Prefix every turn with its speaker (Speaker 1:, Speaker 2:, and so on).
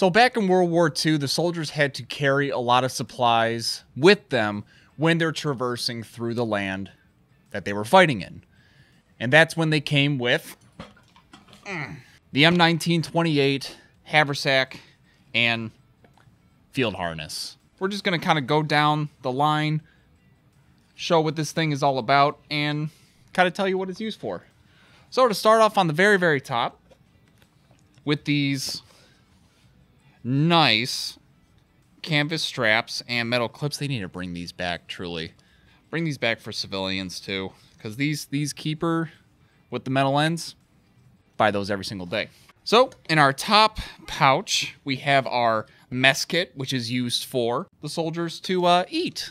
Speaker 1: So back in World War II, the soldiers had to carry a lot of supplies with them when they're traversing through the land that they were fighting in. And that's when they came with mm, the M1928 haversack and field harness. We're just going to kind of go down the line, show what this thing is all about, and kind of tell you what it's used for. So to start off on the very, very top with these nice canvas straps and metal clips. They need to bring these back truly. Bring these back for civilians too cuz these these keeper with the metal ends buy those every single day. So, in our top pouch, we have our mess kit, which is used for the soldiers to uh, eat.